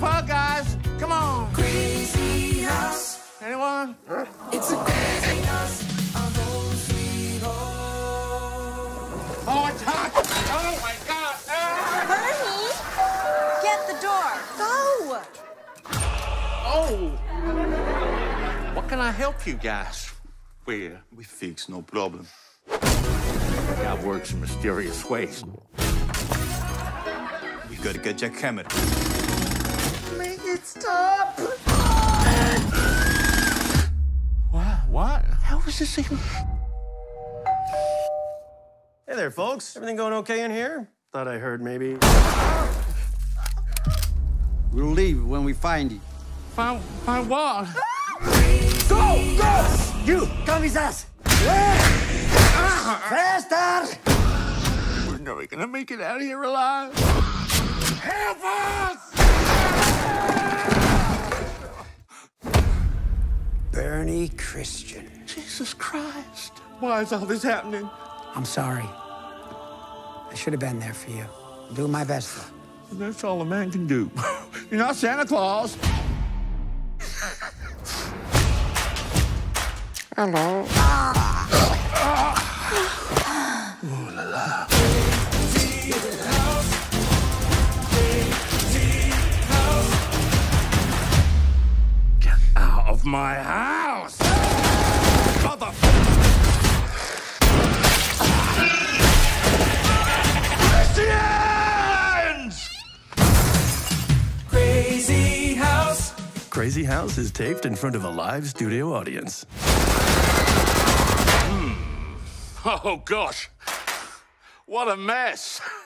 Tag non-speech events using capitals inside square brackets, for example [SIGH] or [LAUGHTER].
Guys. Come on. Crazy house. Anyone? It's a crazy house. Oh, it's hot! Oh, my God! Ah! Bernie! Get the door. Go! Oh! What can I help you guys Where? We fix, no problem. God works in mysterious ways. We gotta get your camera. Make it stop! what? What? How is this even? Hey there, folks. Everything going okay in here? Thought I heard maybe. We'll leave when we find you. Find, find what? Go! Go! You! Come with us! Faster! We're never gonna make it out of here alive. Help us! Bernie Christian. Jesus Christ. Why is all this happening? I'm sorry. I should have been there for you. I'll do my best, though. That's all a man can do. [LAUGHS] You're not Santa Claus. Hello. Ooh la la. Get out of my house! Krazy House is taped in front of a live studio audience. Hmm. Oh, gosh. What a mess. [LAUGHS]